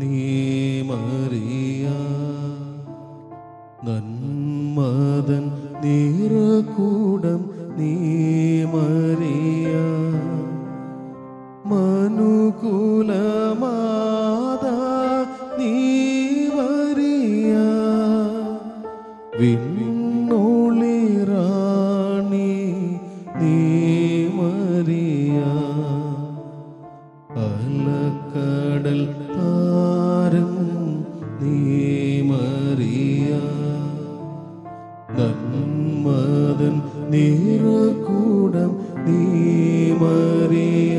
നീ മറിയ നന്മതൻ നീറകൂടം നീ നീറകൂടം നീ മറിയ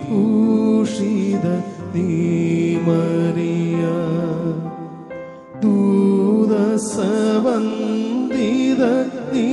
പുണ്യവിഭൂഷിത നീ മറിയ ദൂതസവന്ദിത നീ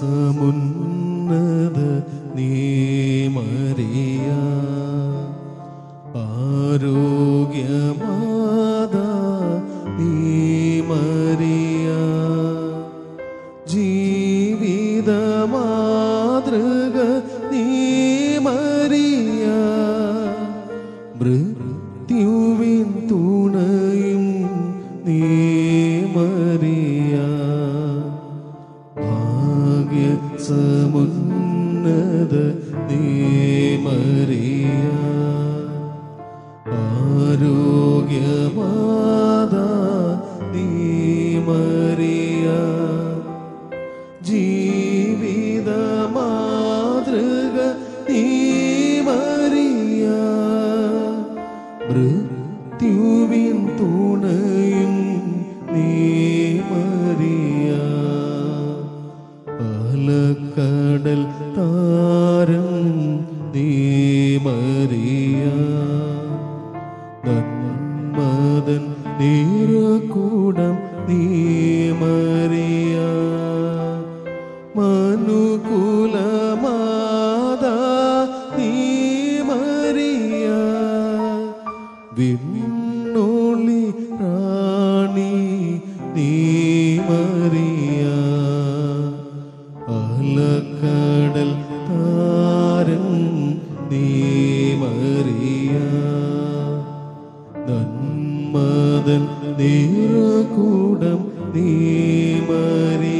سام ഭാഗ്യ സമുന്നത നീ മറിയ. ആരോഗ്യമാതാ നീ മറിയ. ജീവിത മാതൃക നീ മറിയ. മൃത്യുവിൻ തുണയും തന്മതൽ നിറകൂടം നീമരീ